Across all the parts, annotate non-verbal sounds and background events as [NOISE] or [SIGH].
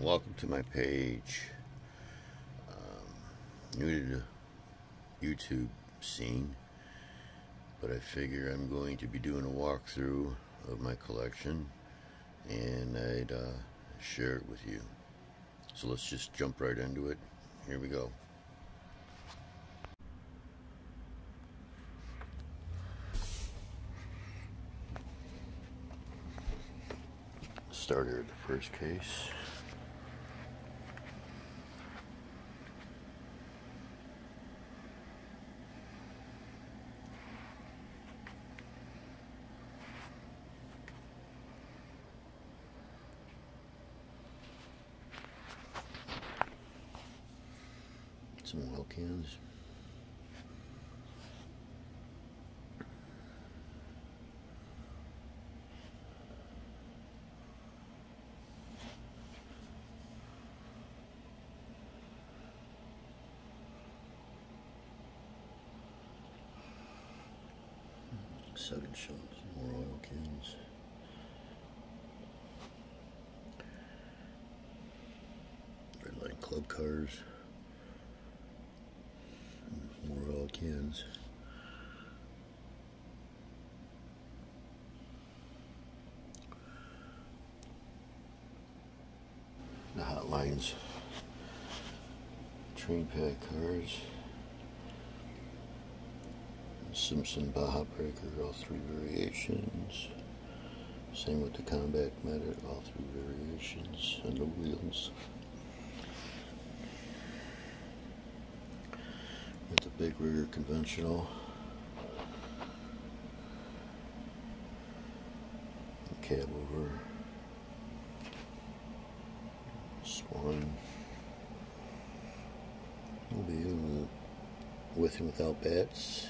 welcome to my page. Um, new to the YouTube scene, but I figure I'm going to be doing a walkthrough of my collection and I'd uh, share it with you. So let's just jump right into it. Here we go. Starter the first case. Some oil cans. Second shelves, more oil cans. Red Line Club More oil cans. The Hotlines. Train pack cars. Simpson Baja Breaker, all three variations. Same with the Combat Medic, all three variations, and the wheels. The big rigger conventional. Cab over. Swan. Mobile with and without bats.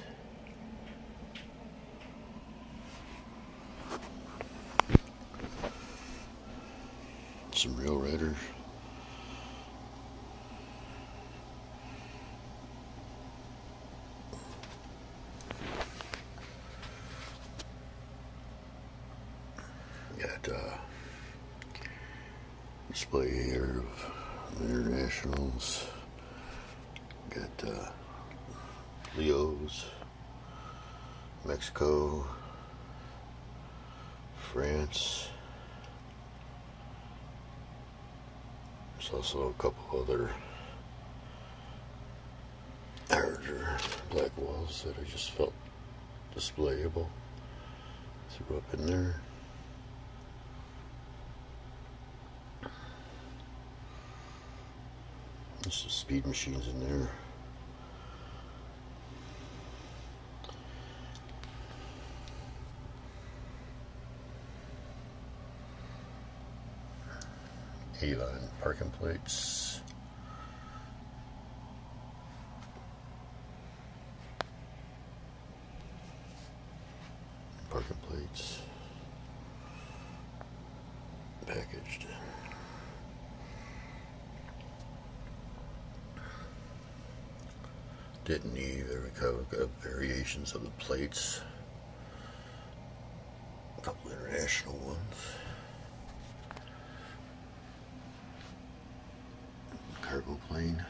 Some real riders. Got uh, display here of internationals. Got uh, Leo's, Mexico, France. There's also a couple other larger black walls that I just felt displayable. Threw up in there. There's some speed machines in there. Avon parking plates. Parking plates. Packaged. Didn't need very cover variations of the plates. A couple international ones. cargo plane.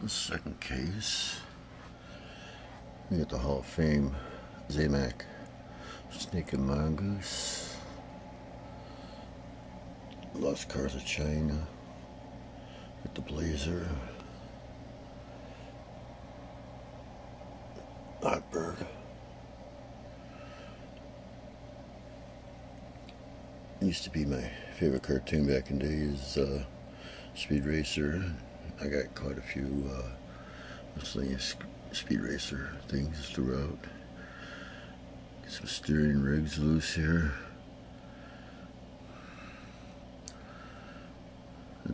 The second case, we got the Hall of Fame Zamac Snake and Mongoose. Lost Cars of China with the Blazer. Hotbird. used to be my favorite cartoon back in days, uh, Speed Racer. I got quite a few uh, miscellaneous Speed Racer things throughout. Get some steering rigs loose here.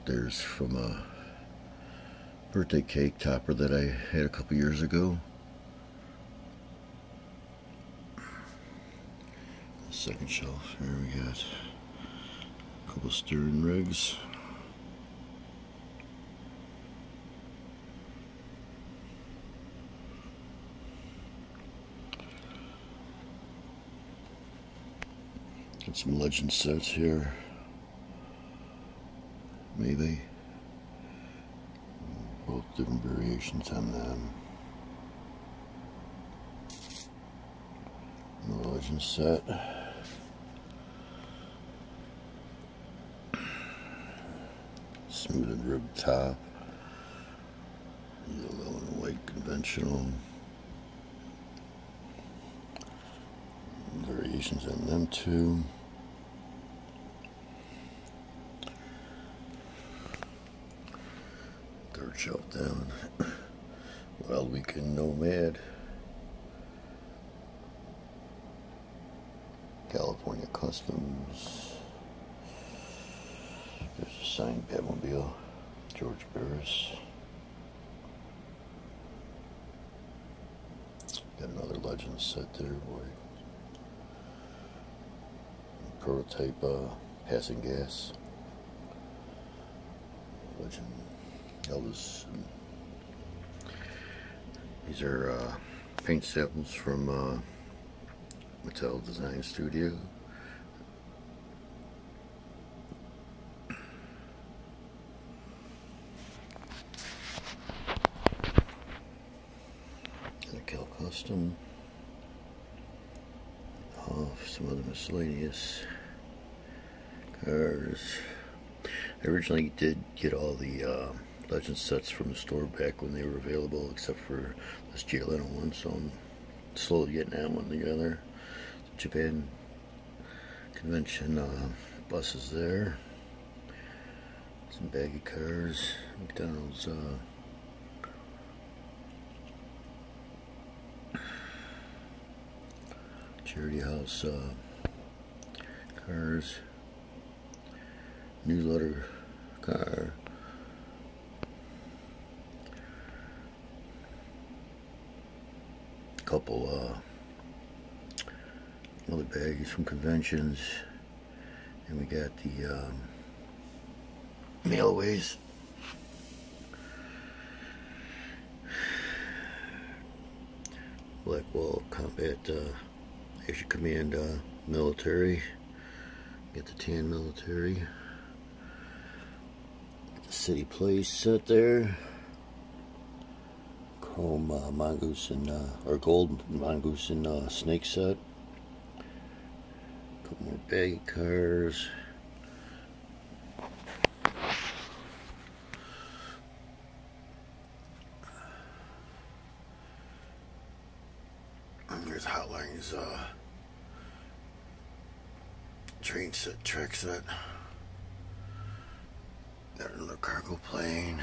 There's from a birthday cake topper that I had a couple years ago. Second shelf, here we got a couple steering rigs. Got some legend sets here. Maybe. Different variations on them. The legend set. Smooth and ribbed top. Yellow and white conventional. Variations on them too. Shelf down. we can Nomad. California Customs. There's a signed Batmobile. George Barris. Got another legend set there, boy. Prototype uh, passing gas. Legend Elvis. These are uh, paint samples from uh, Mattel Design Studio. Cal Custom. Oh, some other miscellaneous cars. I originally did get all the uh, Legend sets from the store back when they were available, except for this Leno one, so I'm slowly getting that one together. Japan convention uh, buses there. Some baggy cars. McDonald's uh, charity house uh, cars. Newsletter car. Couple uh, other baggies from conventions. And we got the um, mailways. Blackwall Combat uh, Asia Command uh, military. Get the tan military. City place set there. Chrome uh, mongoose and uh, or gold mongoose and uh, snake set. Couple more bag cars. And there's Hotlines uh, train set, track set. Got another cargo plane.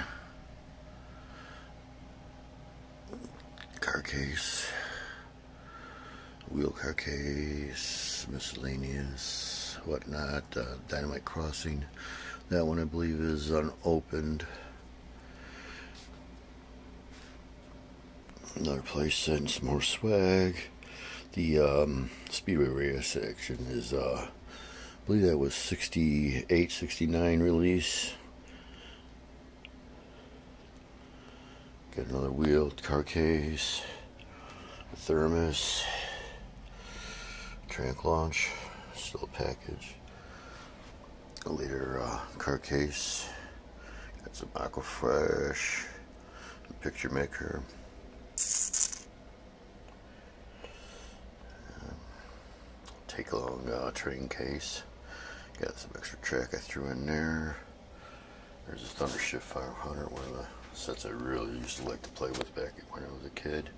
Car case. Wheel car case. Miscellaneous. Whatnot. Uh, Dynamite Crossing. That one I believe is unopened. Another place setting some more swag. The um, Speedway race section is, uh, I believe that was 68, 69 release. Got another wheel, car case, thermos, trank launch, still a package. A liter uh, car case. Got some Aquafresh, picture maker. take along uh, train case. Got some extra track I threw in there. There's a Thundershift 500, one of the sets I really used to like to play with back when I was a kid.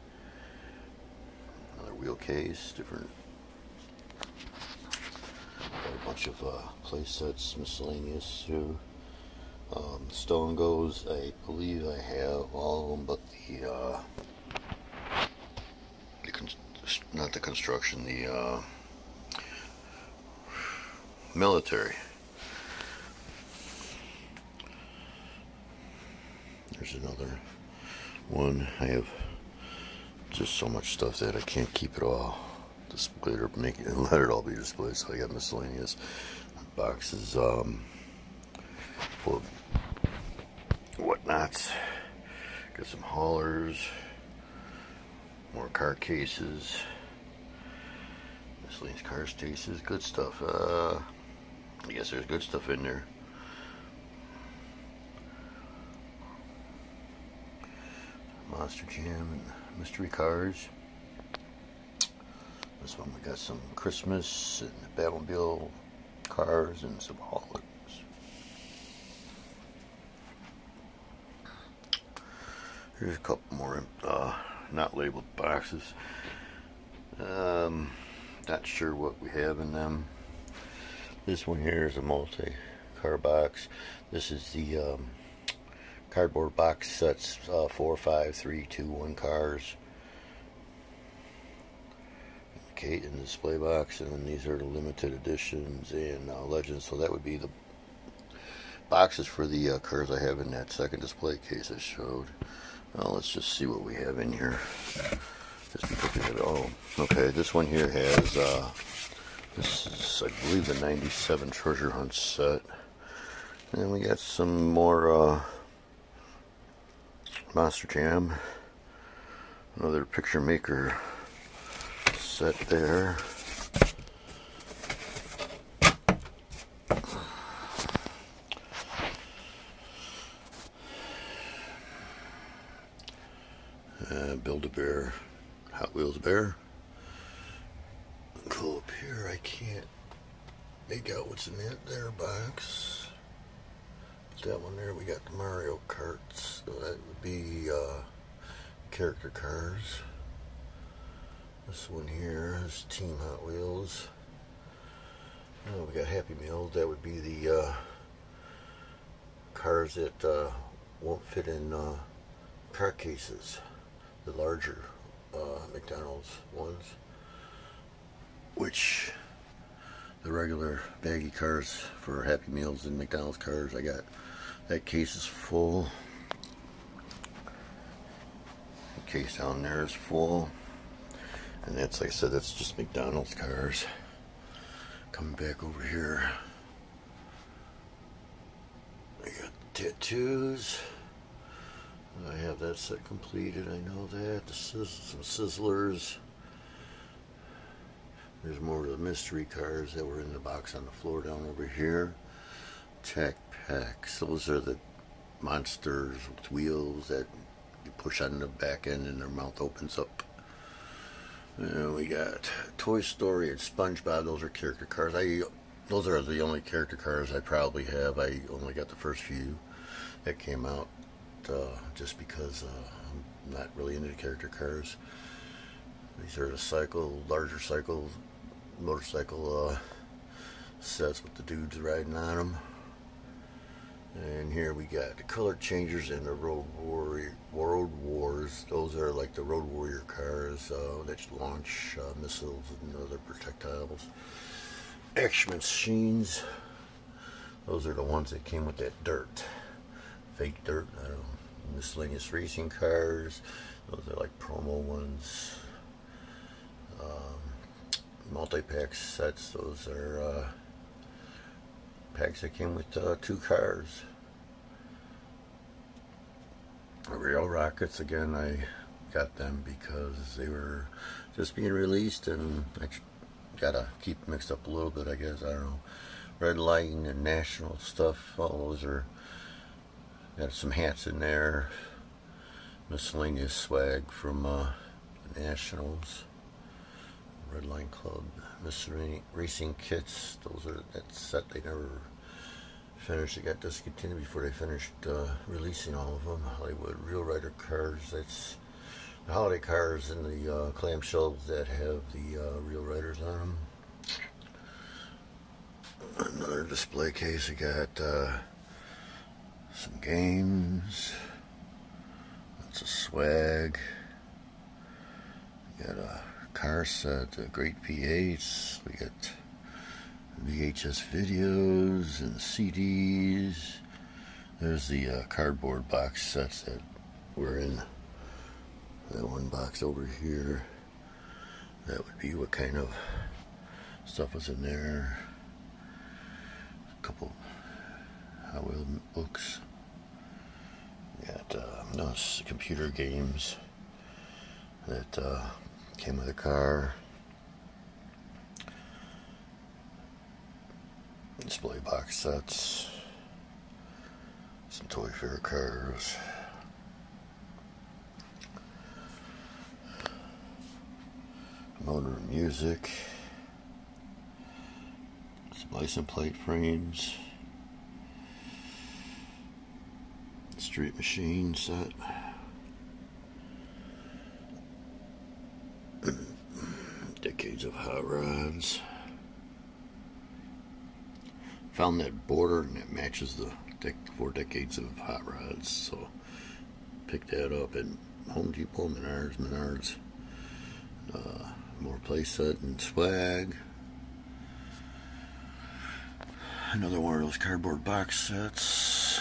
Another wheel case, different. A bunch of uh, play sets, miscellaneous too. Um, Sto & Gos, I believe I have all of them, but the, uh, the not the construction, the uh, military. There's another one. I have just so much stuff that I can't keep it all displayed or make it [LAUGHS] let it all be displayed. So I got miscellaneous boxes um, for whatnots. Got some haulers, more car cases. Miscellaneous Cars Tastes, good stuff. Uh, I guess there's good stuff in there. Monster Jam and Mystery Cars. This one we got some Christmas and Batmobile cars and some Holics. Here's a couple more uh, not labeled boxes. Um, not sure what we have in them. This one here is a multi-car box. This is the um, cardboard box sets uh, four, five, three, two, one cars. Kate in the display box, and then these are the limited editions and uh, legends. So that would be the boxes for the uh, cars I have in that second display case I showed. Well, let's just see what we have in here. Just because we it. Okay, this one here has, uh, this is, I believe, the 97 Treasure Hunt set. And then we got some more, uh, Monster Jam. Another picture maker set there. Uh, Build-A-Bear, Hot Wheels Bear. Go up here, I can't make out what's in that there box. That one there, we got the Mario Karts. So that would be uh, character cars. This one here is Team Hot Wheels. Oh, we got Happy Meals. That would be the uh, cars that uh, won't fit in uh, car cases the larger uh, McDonald's ones, which the regular baggy cars for Happy Meals and McDonald's cars, I got that case is full. The case down there is full. And that's, like I said, that's just McDonald's cars. Coming back over here. I got tattoos. I have that set completed, I know that. Some sizzlers. There's more of the mystery cars that were in the box on the floor down over here. Tech Those are the monsters with wheels that you push on the back end and their mouth opens up. And we got Toy Story and SpongeBob. Those are character cars. I those are the only character cars I probably have. I only got the first few that came out uh, just because uh, I'm not really into character cars. These are the cycle, larger cycle, motorcycle uh, sets with the dudes riding on them. Here we got the color changers and the road warrior, world wars. Those are like the road warrior cars uh, that launch uh, missiles and other projectiles. Action machines. Those are the ones that came with that dirt, fake dirt. I don't know miscellaneous racing cars. Those are like promo ones. Um, multi-pack sets. Those are uh, packs that came with uh, two cars. Real Rockets, again, I got them because they were just being released and I gotta keep mixed up a little bit, I guess. I don't know. Red Lighting and National stuff, all those are Got some hats in there. Miscellaneous swag from uh, Nationals. Redline Club. Miscellaneous racing kits. Those are that set they never finished. They got discontinued before they finished uh, releasing all of them. Hollywood Real Rider cars. That's the holiday cars in the uh, clamshells that have the uh, Real Riders on them. Another display case. We got uh, some games. Lots of swag. We got a car set, a great V8s. We got VHS videos and CDs. There's the uh, cardboard box sets that were in that one box over here. That would be what kind of stuff was in there. A couple Hot Wheel books. Got uh, those computer games that uh, came with a car. Display box sets, some Toy Fair cars. Motor music, some license plate frames, street machine set. [CLEARS THROAT] Decades of hot rods. Found that border and it matches the four decades of hot rods, so picked that up at Home Depot, Menards, Menards. Uh, more playset and swag. Another one of those cardboard box sets.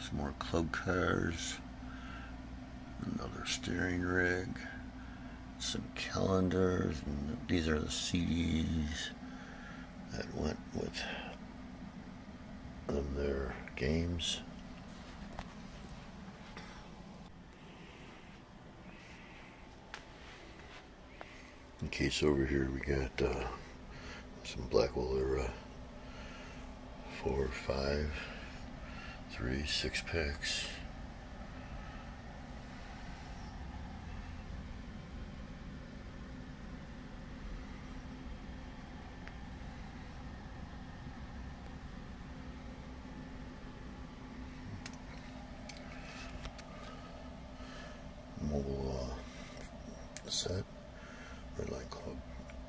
Some more club cars. Another steering rig. Some calendars. And these are the CDs that went with them their games. In case over here we got uh, some Blackwall era four, five, three, six packs. Mobile uh, set. Redline Club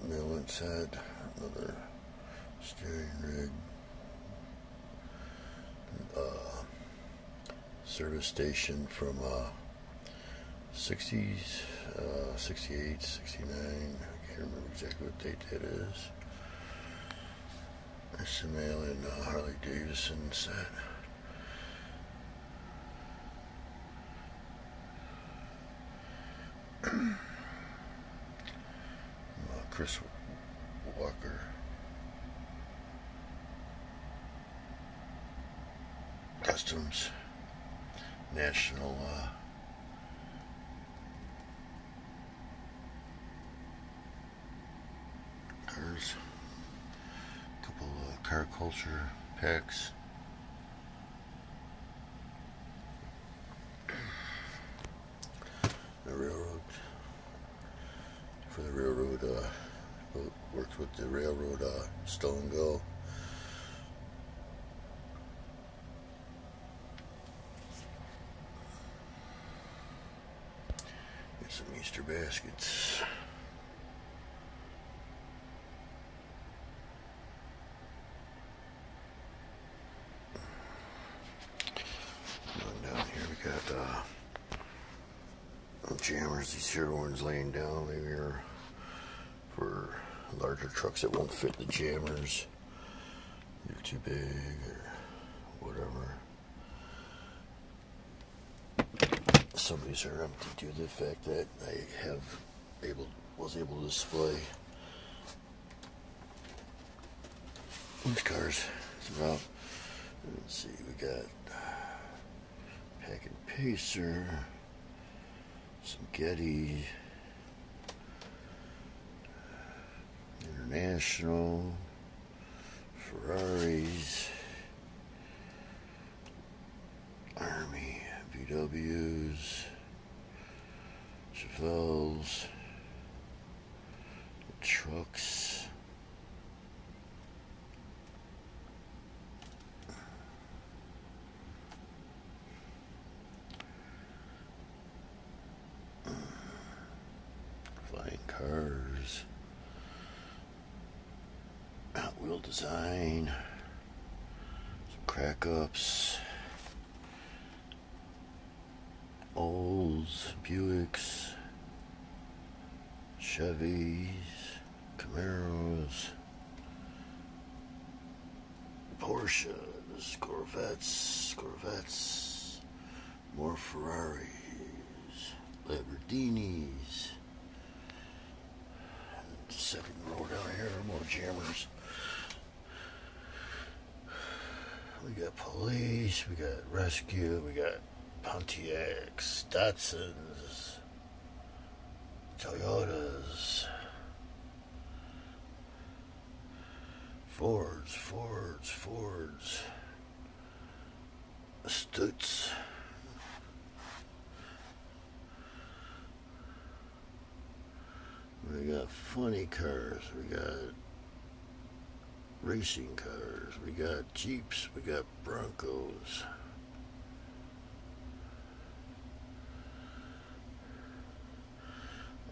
mail-in set, another steering rig, uh, service station from uh, 60s, uh, 68, 69, I can't remember exactly what date that is. That's the mail-in uh, Harley Davidson set. Chris Walker. Customs National uh, cars, a couple car. The railroad for the railroad uh, works with the railroad uh, Sto & Go. Get some Easter baskets. down here we got uh, jammers. These here ones laying down. Maybe are for larger trucks that won't fit the jammers. They're too big or whatever. Some of these are empty due to the fact that I have able was able to display these cars throughout. Let's see, we got Packin' Pacer, some Getty. International, Ferraris, Army, VWs, Chevelles, trucks. Flying cars. Wheel design, some crack ups, Olds, Buicks, Chevys, Camaros, Porsches, Corvettes, Corvettes, more Ferraris, Lamborghinis. Second row down here, more jammers. We got police, we got rescue, we got Pontiacs, Datsuns, Toyotas, Fords, Fords, Fords. Stutz. We got funny cars. We got racing cars. We got Jeeps. We got Broncos.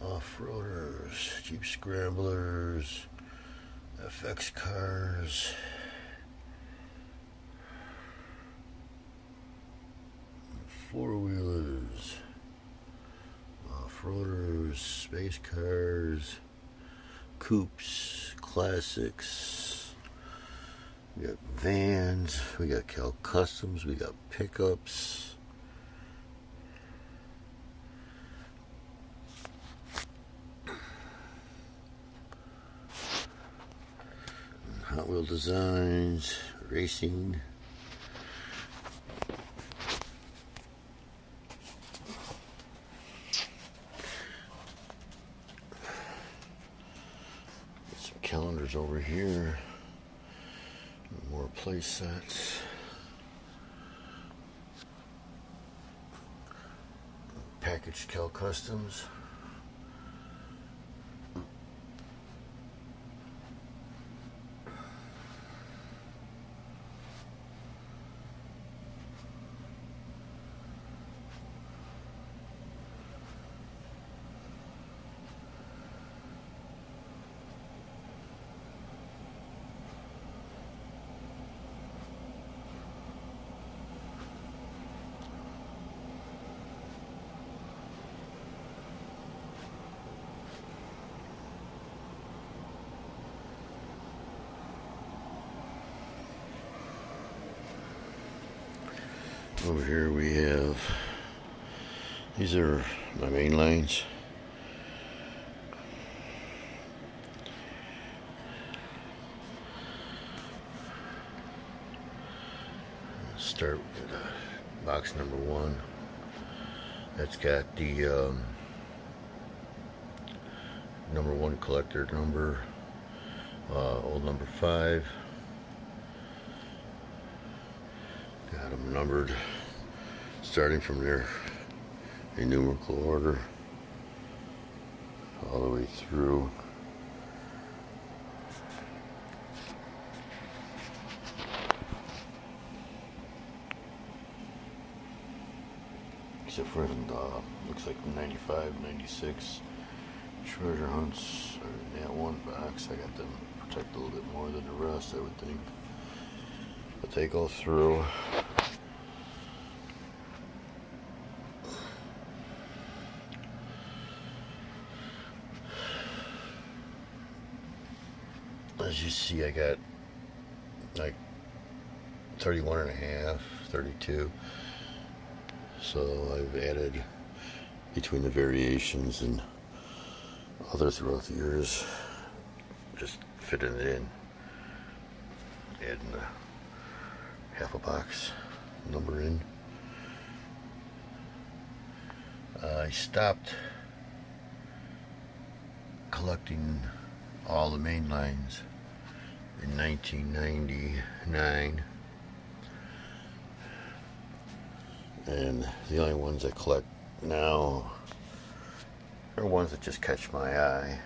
Off-roaders, Jeep Scramblers, FX cars. Four-wheelers off-roaders, space cars, coupes, classics. We got vans, we got Cal Customs, we got pickups. Hot Wheel Designs, Racing. Some calendars over here. More play sets. Packaged Cal Customs. Over here we have, these are my main lines. Start with uh, box number one. That's got the um, number one collector number, uh, old number five. Got them numbered starting from their in numerical order all the way through. Except for uh, looks like 95, 96 treasure hunts are in that one box. I got them protect a little bit more than the rest, I would think. But they go through. As you see, I got like 31 and a half, 32. So I've added between the variations and other throughout the years, just fitting it in, adding the half a box number in. I stopped collecting all the main lines in 1999 and the only ones I collect now are ones that just catch my eye.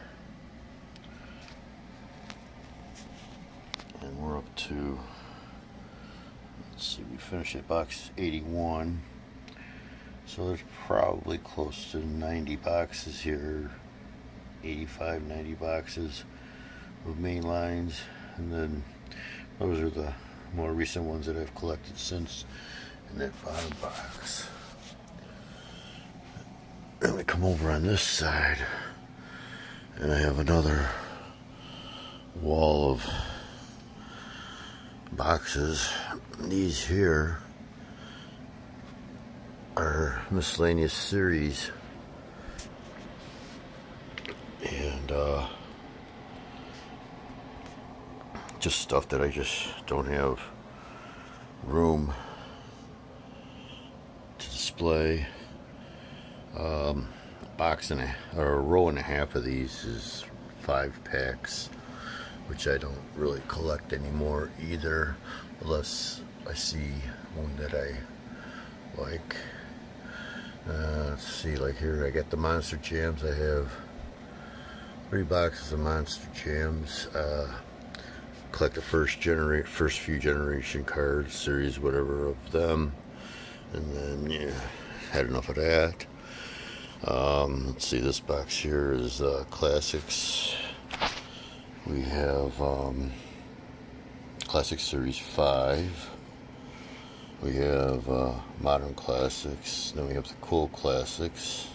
And we're up to let's see we finished at box 81 so there's probably close to 90 boxes here. 85 90 boxes of main lines and then those are the more recent ones that I've collected since in that bottom box. And we come over on this side. And I have another wall of boxes. These here are miscellaneous series. And uh, just stuff that I just don't have room to display. Um, a box and a, or a row and a half of these is five packs, which I don't really collect anymore either, unless I see one that I like. Uh, let's see, like here I got the Monster Jams. I have three boxes of Monster Jams. Uh, collect the first generate, first few generation cards, series, whatever of them, and then yeah, had enough of that. Um, let's see, this box here is uh, classics. We have um, Classic Series 5. We have uh, Modern Classics. Then we have the Cool Classics.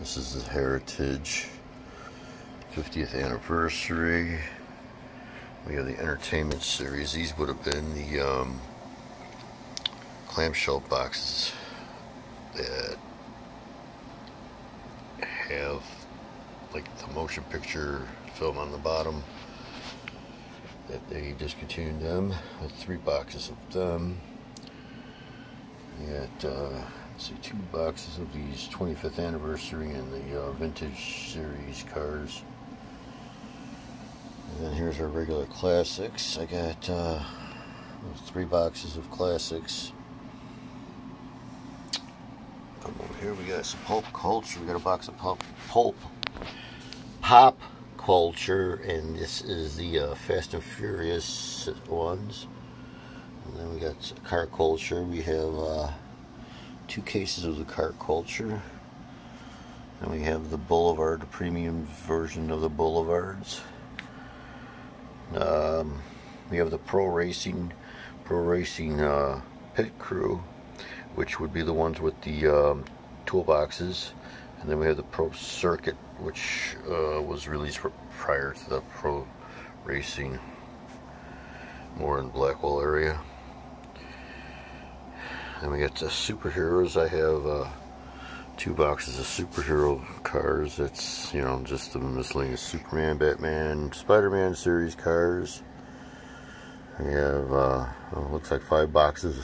This is the Heritage 50th Anniversary. We have the Entertainment Series. These would have been the um, clamshell boxes that have like the motion picture film on the bottom that they discontinued them with three boxes of them we got uh, see two boxes of these 25th anniversary and the uh, vintage series cars and then here's our regular classics I got uh, three boxes of classics come over here we got some pulp culture we got a box of pulp pulp pop culture, and this is the uh, Fast and Furious ones. And then we got car culture. We have uh, two cases of the car culture. And we have the Boulevard, the premium version of the Boulevards. Um, we have the Pro Racing, Pro Racing uh, Pit Crew, which would be the ones with the um, toolboxes. And then we have the Pro Circuit, which uh, was released prior to the Pro Racing, more in Blackwall area. And we got the superheroes. I have uh, two boxes of superhero cars. That's, you know, just the miscellaneous Superman, Batman, Spider-Man series cars. We have, uh, well, looks like five boxes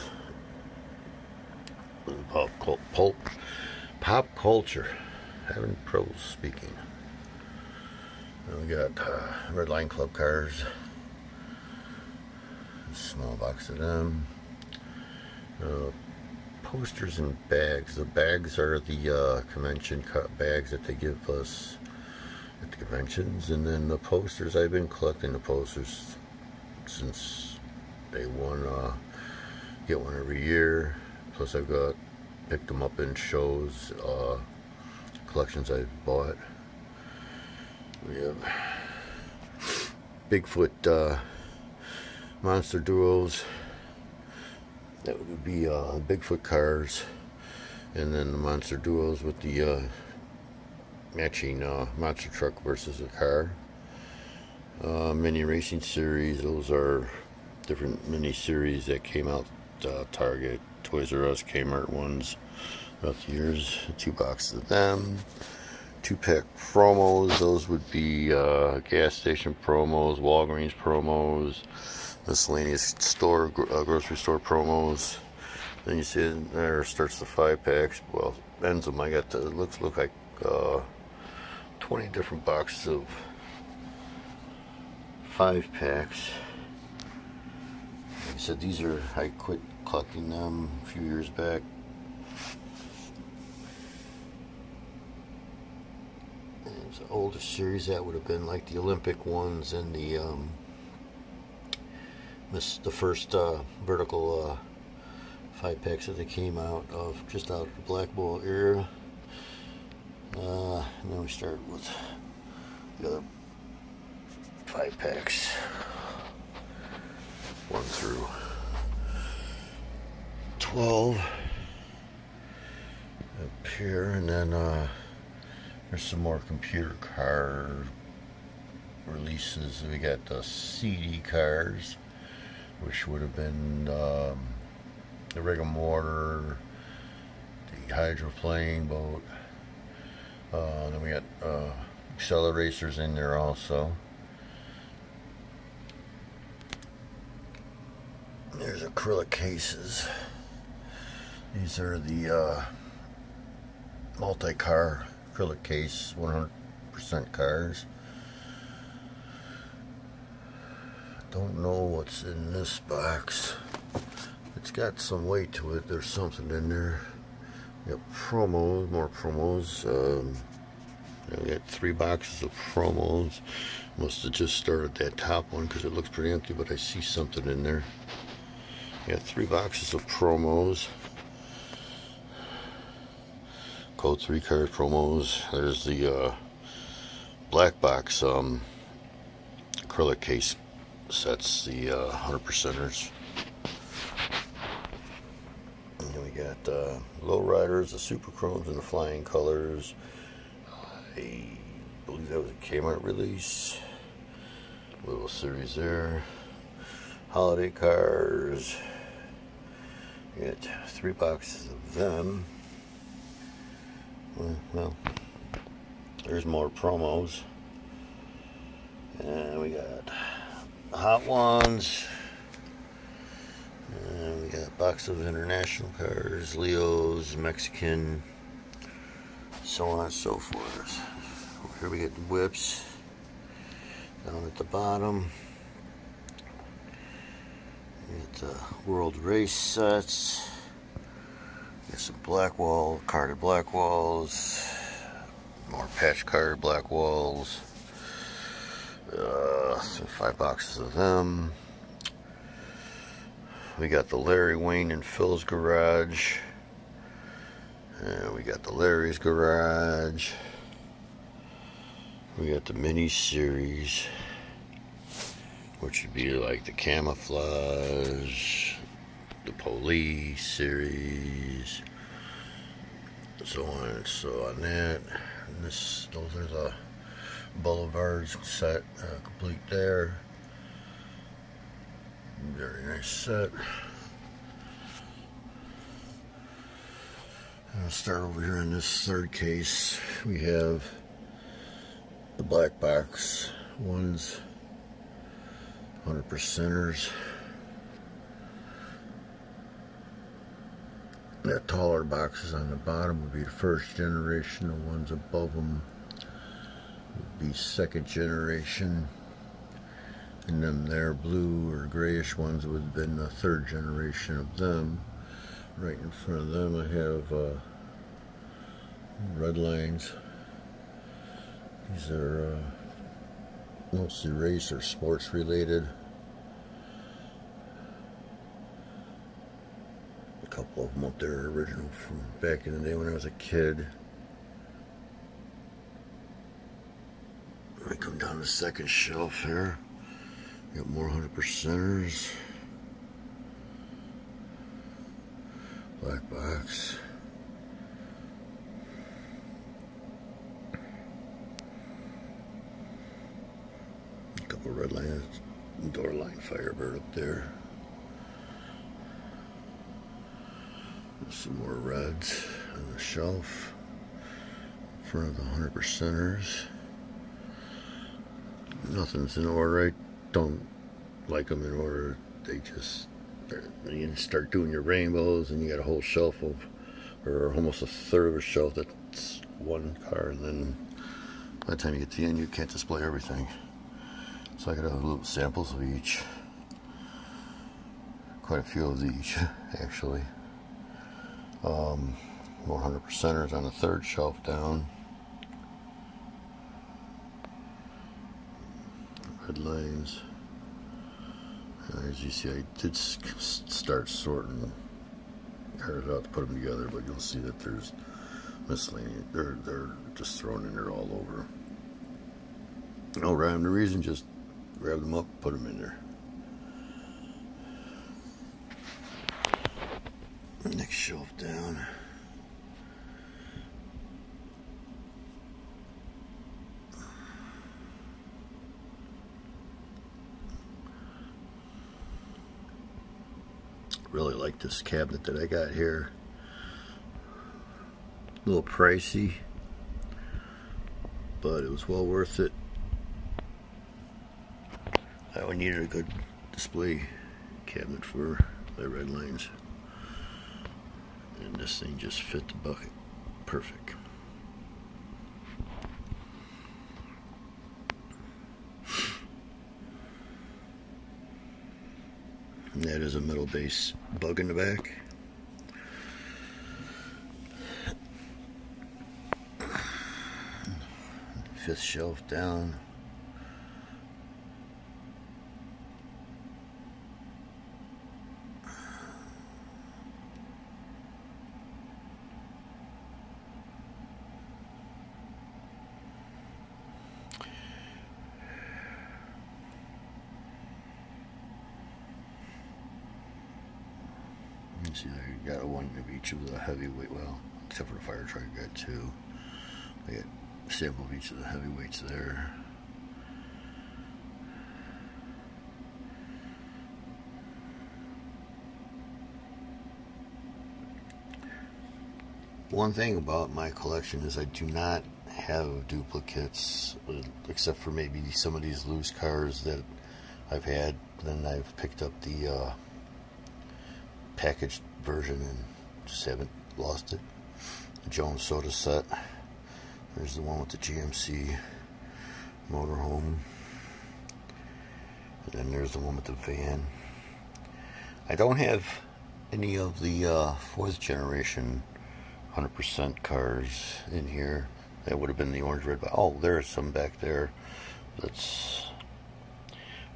pulp, pulp, pop culture having pros speaking. And we got uh, Red Line Club cars. Small box of them. Uh, posters and bags. The bags are the uh, convention bags that they give us at the conventions. And then the posters, I've been collecting the posters since day one. Uh, get one every year. Plus I've got, picked them up in shows. Uh, collections I've bought. We have Bigfoot uh, Monster Duos. That would be uh, Bigfoot cars. And then the Monster Duos with the uh, matching uh, monster truck versus a car. Uh, mini racing series, those are different mini series that came out uh, Target, Toys R Us, Kmart ones throughout the years. Two boxes of them. Two pack promos. Those would be uh, gas station promos, Walgreens promos, miscellaneous store, uh, grocery store promos. Then you see it there starts the five packs. Well, ends them. I got the looks look like uh, 20 different boxes of five packs. Like I said, these are I quit collecting them a few years back. There's an older series that would have been like the Olympic ones and the um, this the first uh, vertical uh, five packs that they came out of just out of the Blackwall era. Uh, and then we start with the other five packs, one through twelve up here, and then. Uh, there's some more computer car releases. We got the CD cars, which would have been um, the rig and mortar, the hydroplane boat. Uh, then we got uh, acceleracers in there also. There's acrylic cases. These are the uh, multi-car acrylic case, 100 100% cars. Don't know what's in this box. It's got some weight to it. There's something in there. We got promos, more promos. Um, we got three boxes of promos. Must have just started that top one because it looks pretty empty, but I see something in there. We got three boxes of promos. Code 3 card promos. There's the uh, black box um, acrylic case sets, the uh, 100 percenters. And then we got uh, lowriders, the super chromes, and the flying colors. I believe that was a Kmart release. Little series there. Holiday cars. We got three boxes of them. Well, there's more promos. And we got hot ones. And we got a box of international cars, Leos, Mexican, so on and so forth. Here we get the whips down at the bottom. We got the world race sets. Got some Blackwall, carded Blackwalls, more patch carded black Uh, five boxes of them. We got the Larry Wayne and Phil's garage. And we got the Larry's garage. We got the mini series, which would be like the camouflage, the police series, so on and so on that. And this, those are the boulevards set uh, complete there. Very nice set. I'll start over here in this third case. We have the black box ones, 100 percenters. That taller boxes on the bottom would be the first generation. The ones above them be second generation. And then their blue or grayish ones would have been the third generation of them. Right in front of them I have uh, red lines. These are uh, mostly race or sports related. A couple of them up there original from back in the day when I was a kid. I come down the second shelf here. Got more 100 percenters. Black box. A couple red lines, door line Firebird up there. Some more reds on the shelf in front of the 100 percenters. Nothing's in order. I don't like them in order. They just, you start doing your rainbows and you got a whole shelf of, or almost a third of a shelf that's one car. And then by the time you get to the end, you can't display everything. So I got a little samples of each. Quite a few of each, [LAUGHS] actually. Um, more 100 percenters on the third shelf down. Red lines. Uh, as you see, I did start sorting cards out to put them together, but you'll see that there's miscellaneous. They're they're just thrown in there all over. No rhyme. The reason, just grab them up, put them in there. Next shelf down. Really like this cabinet that I got here. A little pricey, but it was well worth it. I needed a good display cabinet for my red lines and this thing just fit the bucket perfect that is a metal base bug in the back. Fifth shelf down. You see there, you got one of of the heavyweight, well, except for the fire truck, I got two. I got sample of each of the heavyweights there. One thing about my collection is I do not have duplicates, except for maybe some of these loose cars that I've had. Then I've picked up the uh, packaged version and haven't lost it. Jones Soda set. There's the one with the GMC motorhome. And then there's the one with the van. I don't have any of the uh, fourth generation 100% cars in here. That would have been the orange red. But, oh, there's some back there. That's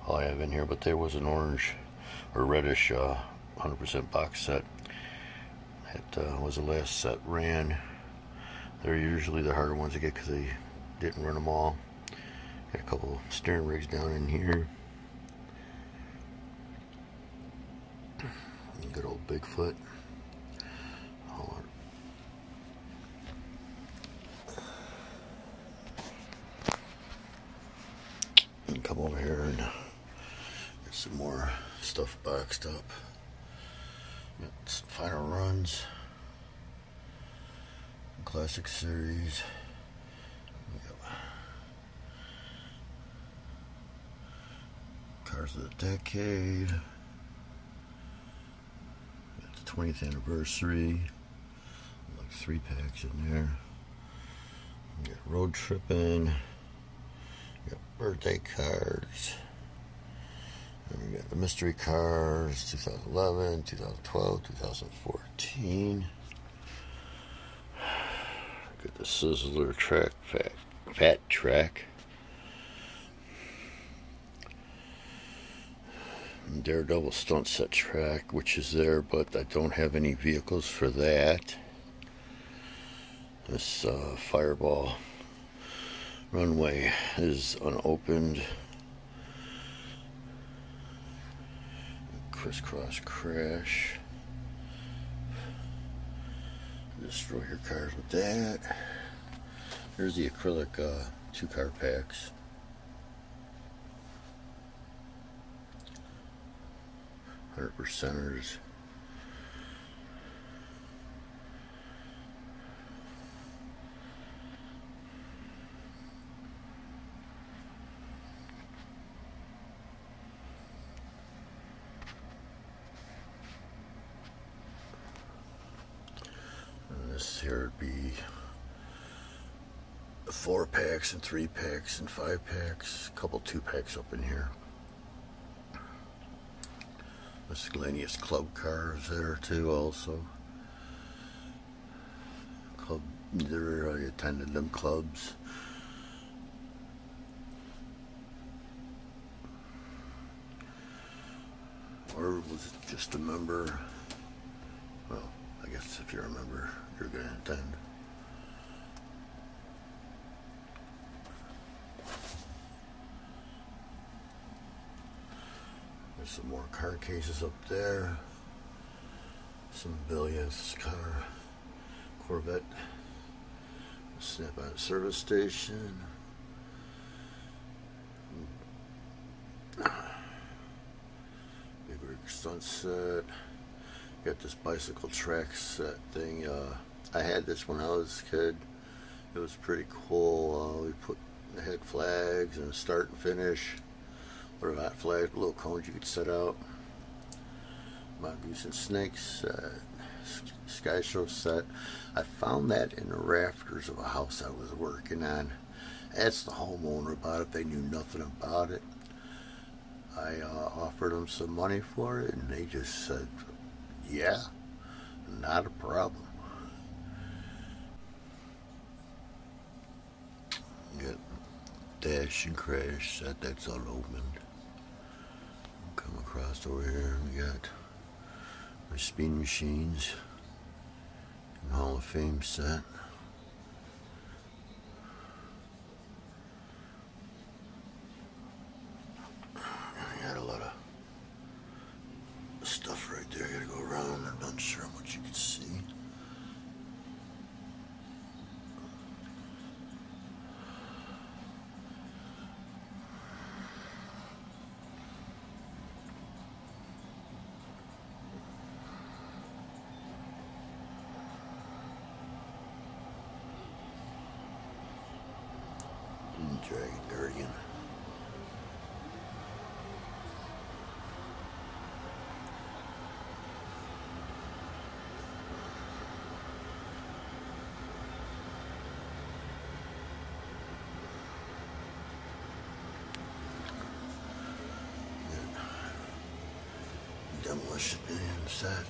all I have in here. But there was an orange or reddish uh, 100% box set. That uh, was the last set ran. They're usually the harder ones to get because they didn't run them all. Got a couple steering rigs down in here. Good old Bigfoot. Come over here and get some more stuff boxed up. Final runs. Classic series. Yep. Cars of the decade. The 20th anniversary. Like three packs in there. Got road tripping. Got birthday cards. And we got the mystery cars 2011, 2012, 2014. [SIGHS] Got the Sizzler track, fat, fat track. Daredevil stunt set track, which is there, but I don't have any vehicles for that. This uh, Fireball runway is unopened. Crisscross crash. Destroy your cars with that. There's the acrylic uh, two car packs. Hundred percenters. this here would be four packs and three packs and five packs, a couple two packs up in here. Miscellaneous club cars there too also. Club, there I attended them clubs. Or was it just a member? Well, I guess if you're a member, you're going to. There's some more car cases up there. Some billions car Corvette snap out service station. Big Sunset. Got this bicycle track set thing. Uh, I had this when I was a kid. It was pretty cool. Uh, we put the head flags and start and finish. What that flags? Little cones you could set out. Mongoose and snakes. Uh, sky show set. I found that in the rafters of a house I was working on. Asked the homeowner about it. They knew nothing about it. I uh, offered them some money for it, and they just said, "Yeah, not a problem." Got dash and crash set. That's unopened. Come across over here. We got my speed machines and Hall of Fame set. Dragon Guardian. Demolition and set.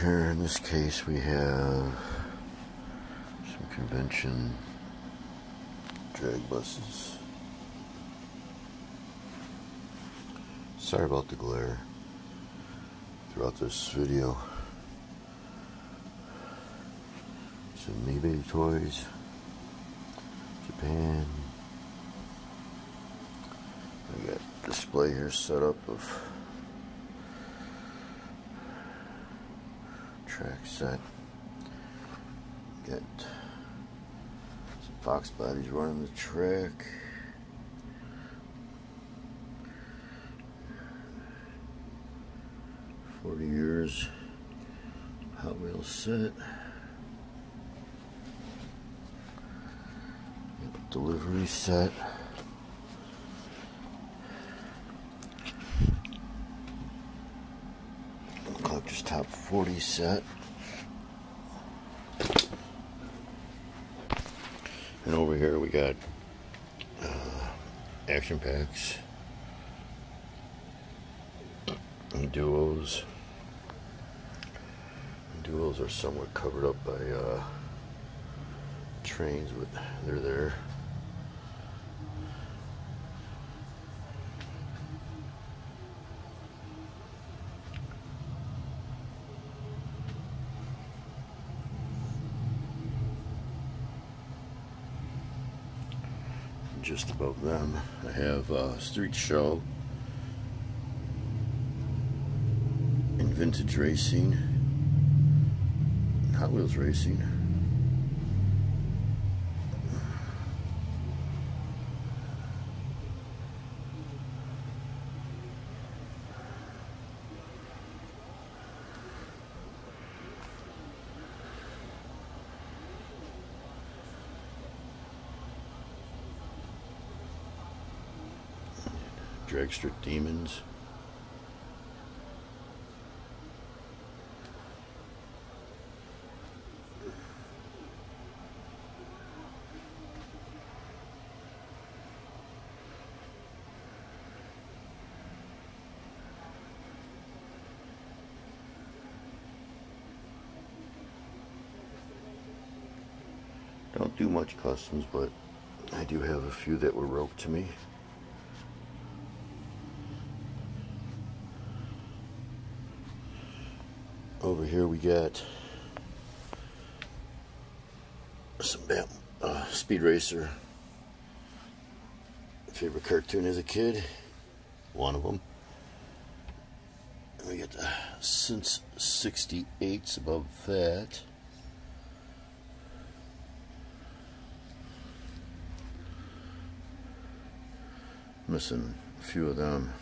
Here in this case we have some convention drag buses. Sorry about the glare throughout this video. Some eBay toys, Japan. I got display here set up of track set. Got some Fox bodies running the track. Forty years Hot Wheels set. Delivery set. Collector's Top 40 set. And over here we got uh, action packs and duos. duos are somewhat covered up by uh, trains, but they're there. About them. I have uh, Street Show and Vintage Racing, Hot Wheels Racing. Dragster Demons. Don't do much customs, but I do have a few that were roped to me. over here we got some uh, Speed Racer. Favorite cartoon as a kid. One of them. And we got the Since 68s above that. Missing a few of them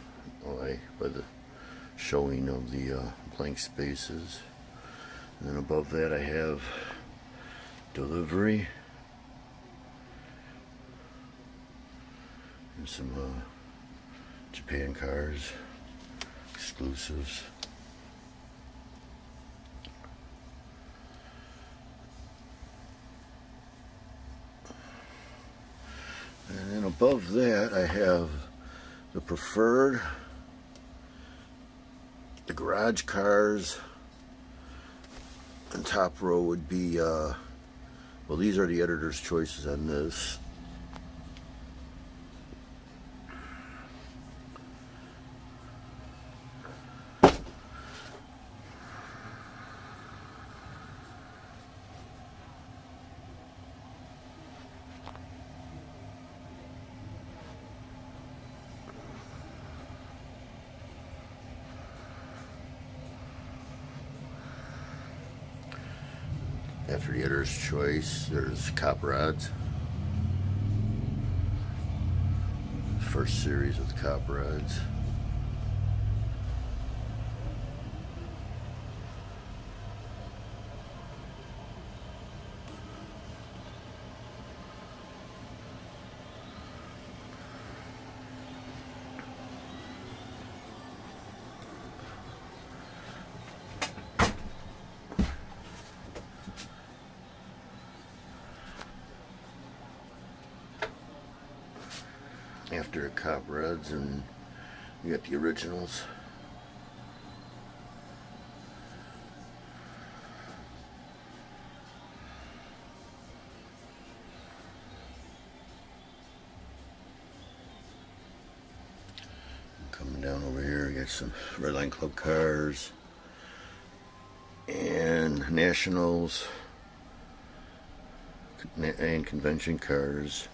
away by the showing of the uh, blank spaces. And then above that I have delivery and some uh, Japan cars, exclusives. And then above that I have the preferred, the garage cars, top row would be, uh, well these are the editor's choices on this. After the editor's choice, there's cop rods. First series of cop rods. after cop rods and you got the originals. Coming down over here, got some Redline Club cars and Nationals and convention cars.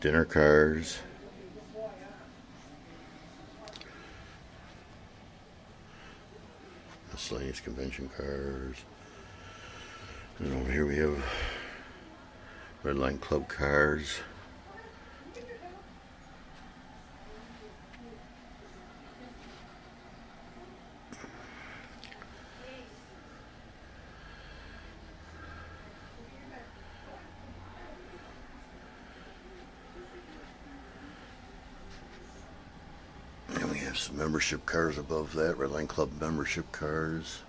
Dinner cars. Miscellaneous convention cars. And over here we have Red Line Club cars. some membership cars above that, Redline Club membership cars.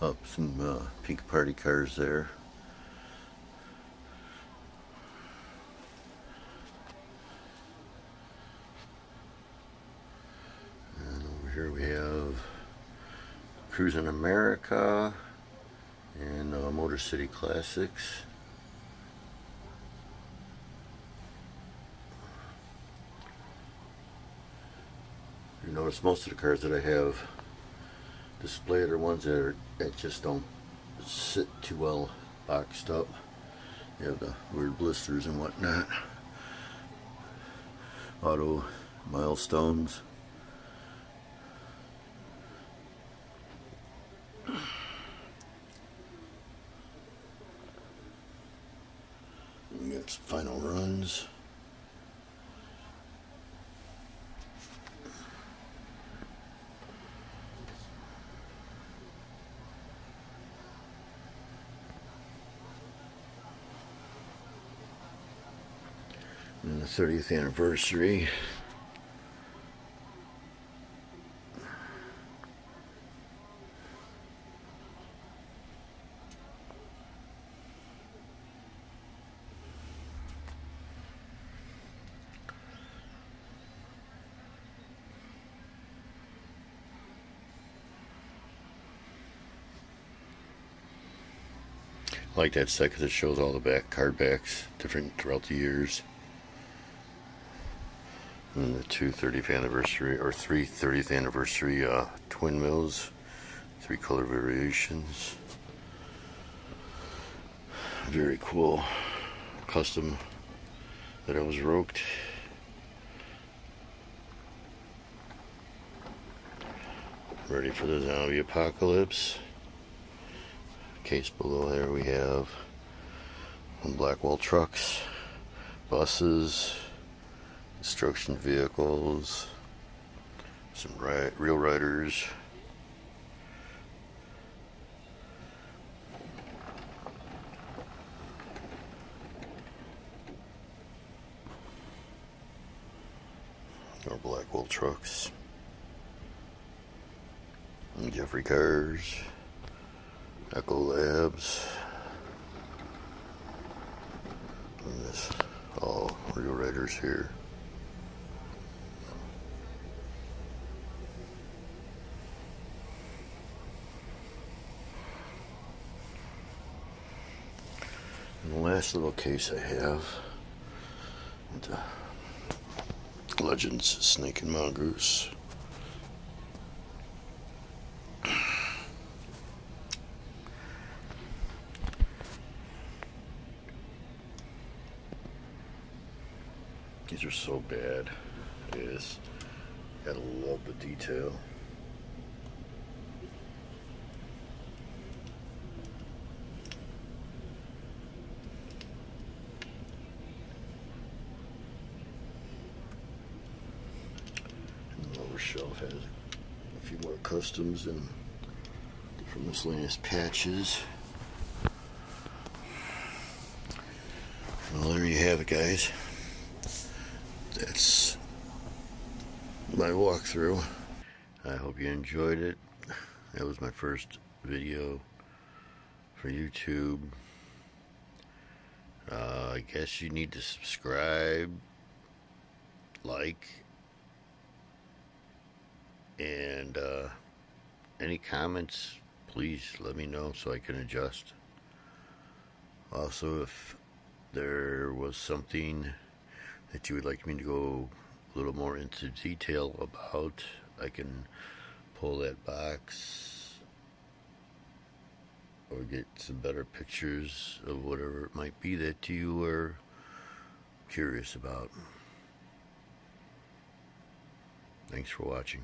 Up some uh, pink party cars there. And over here we have Cruising America and uh, Motor City Classics. You notice most of the cars that I have displayed are ones that, are, that just don't sit too well boxed up. You have the weird blisters and whatnot. Auto milestones. We got some final runs. and the 30th anniversary. I like that set because it shows all the back card backs different throughout the years and the two 30th anniversary or three 30th anniversary uh, twin mills three color variations. Very cool custom that I was roped. Ready for the zombie apocalypse. Case below there we have Blackwall trucks buses, construction vehicles, some real riders. Or Blackwall trucks. And Jeffrey Cars. Echo Labs. And this all real riders here. And the last little case I have, the Legends Snake and Mongoose. These are so bad. Is. Gotta love the detail. And the lower shelf has a few more customs and different miscellaneous patches. Well, there you have it, guys that's my walkthrough. I hope you enjoyed it. That was my first video for YouTube. Uh, I guess you need to subscribe, like, and uh, any comments, please let me know so I can adjust. Also, if there was something that you would like me to go a little more into detail about, I can pull that box or get some better pictures of whatever it might be that you are curious about. Thanks for watching.